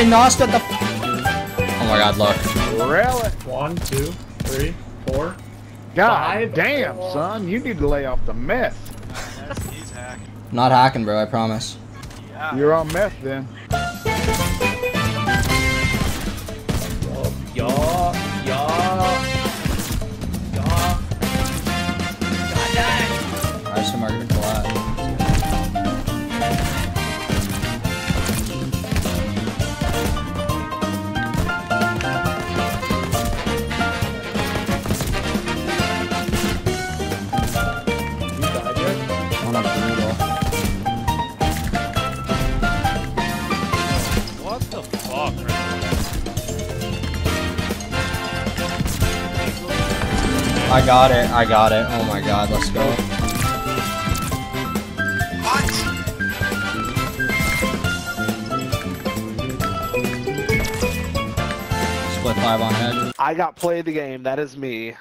Oh, I nosed at the... Oh my god, look. Really? One, two, three, four. God Five. damn, son. You need to lay off the meth. He's hacking. Not hacking, bro, I promise. Yeah. You're on meth then. I got it, I got it. Oh my god, let's go. What? Split five on head. I got played the game. That is me.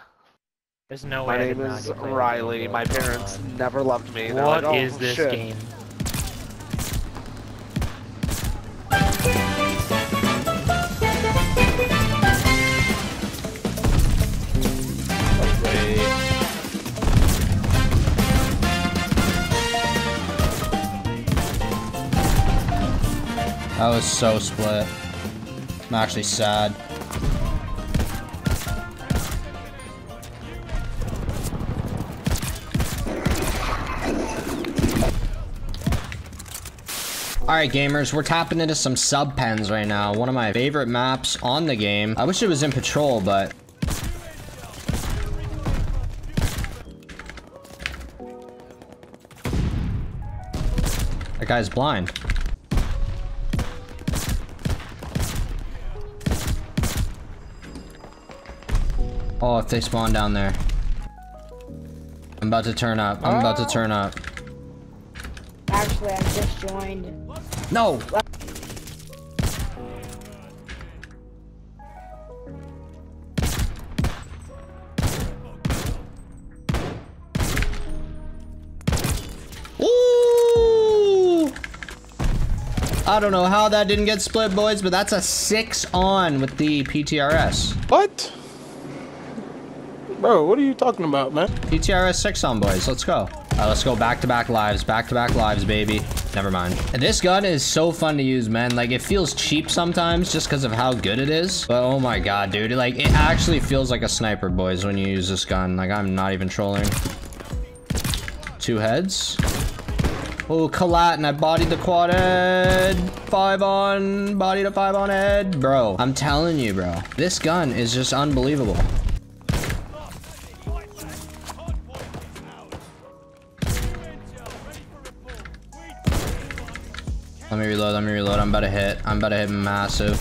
There's no My way. I did name not is get played Riley. My parents never loved me. They're What like, is "Oh, this shit." game? That was so split. I'm actually sad. Alright gamers, we're tapping into some sub pens right now. One of my favorite maps on the game. I wish it was in patrol, but That guy's blind. Oh, if they spawn down there. I'm about to turn up. I'm about to oh. turn up. Actually, I just joined. No! Ooh! I don't know how that didn't get split, boys, but that's a six on with the PTRS. What? Bro, what are you talking about, man? PTRS 6 on, boys. Let's go. Let's go back-to-back lives. Back-to-back lives, baby. Never mind. And this gun is so fun to use, man. Like, it feels cheap sometimes just because of how good it is. But, oh my god, dude. Like, it actually feels like a sniper, boys, when you use this gun. Like, I'm not even trolling. Two heads. Oh, collat, and I bodied the quad head. Five on, body a five on head. Bro, I'm telling you, bro. This gun is just unbelievable. Let me reload, let me reload. I'm about to hit. I'm about to hit massive.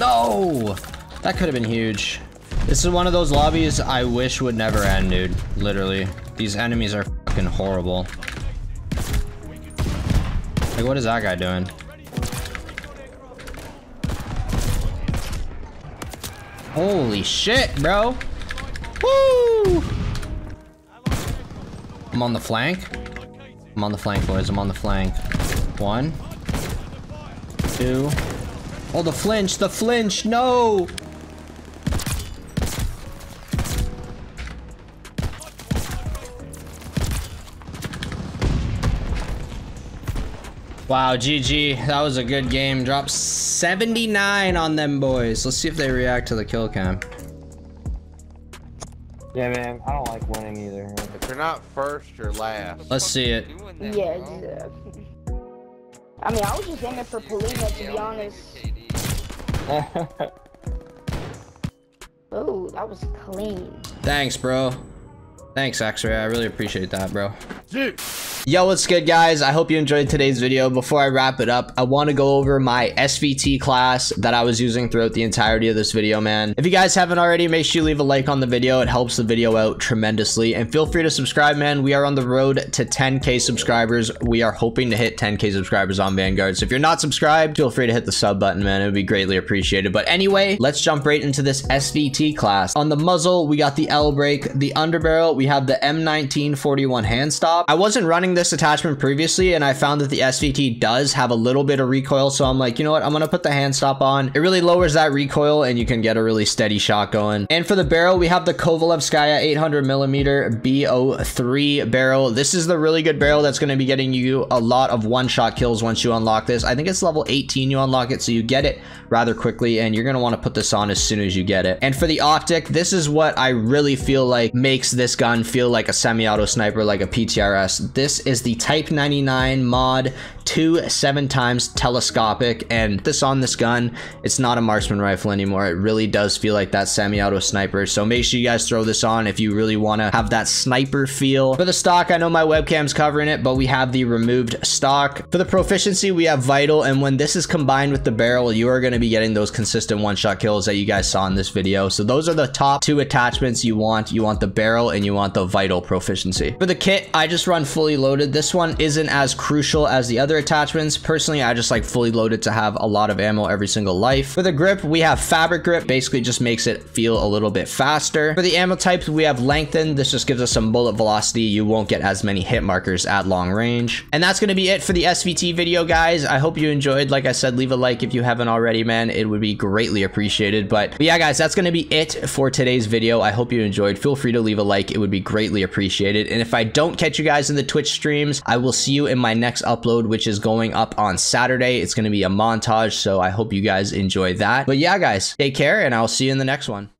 No! That could have been huge. This is one of those lobbies I wish would never end, dude. Literally. These enemies are fucking horrible. Like, what is that guy doing? Holy shit, bro. Woo! I'm on the flank. I'm on the flank, boys. I'm on the flank. One. Two. Oh, the flinch. The flinch. No. Wow, GG. That was a good game. Dropped 79 on them boys. Let's see if they react to the kill cam. Yeah, man, I don't like winning either. If you're not first, you're last. Let's see it. Yeah. yeah. I mean, I was just aiming for Polina, to be honest. Oh, that was clean. Thanks, bro. Thanks, X-Ray. I really appreciate that, bro. Yo, what's good, guys? I hope you enjoyed today's video. Before I wrap it up, I want to go over my SVT class that I was using throughout the entirety of this video, man. If you guys haven't already, make sure you leave a like on the video. It helps the video out tremendously. And feel free to subscribe, man. We are on the road to 10k subscribers. We are hoping to hit 10k subscribers on Vanguard. So if you're not subscribed, feel free to hit the sub button, man. It would be greatly appreciated. But anyway, let's jump right into this SVT class. On the muzzle, we got the L break. The underbarrel, we we have the M1941 hand stop. I wasn't running this attachment previously and I found that the SVT does have a little bit of recoil. So I'm like, you know what? I'm going to put the hand stop on. It really lowers that recoil and you can get a really steady shot going. And for the barrel, we have the Kovalevskaya 800 millimeter BO3 barrel. This is the really good barrel that's going to be getting you a lot of one shot kills once you unlock this. I think it's level 18 you unlock it. So you get it rather quickly and you're going to want to put this on as soon as you get it. And for the optic, this is what I really feel like makes this gun feel like a semi-auto sniper, like a PTRS. This is the Type 99 mod two seven times telescopic and this on this gun it's not a marksman rifle anymore. It really does feel like that semi-auto sniper. So make sure you guys throw this on if you really want to have that sniper feel. For the stock i know my webcam's covering it but we have the removed stock. For the proficiency we have vital and when this is combined with the barrel you are going to be getting those consistent one-shot kills that you guys saw in this video. So those are the top two attachments you want. You want the barrel and you want the vital proficiency. For the kit i just run fully loaded this one isn't as crucial as the other attachments. Personally, I just like fully loaded to have a lot of ammo every single life. For the grip, we have fabric grip, basically just makes it feel a little bit faster. For the ammo types, we have lengthened. This just gives us some bullet velocity. You won't get as many hit markers at long range. And that's going to be it for the SVT video, guys. I hope you enjoyed. Like I said, leave a like if you haven't already, man. It would be greatly appreciated. But, but yeah, guys, that's going to be it for today's video. I hope you enjoyed. Feel free to leave a like. It would be greatly appreciated. And if I don't catch you guys in the Twitch streams, I will see you in my next upload, which is going up on Saturday. It's going to be a montage, so I hope you guys enjoy that. But yeah, guys, take care, and I'll see you in the next one.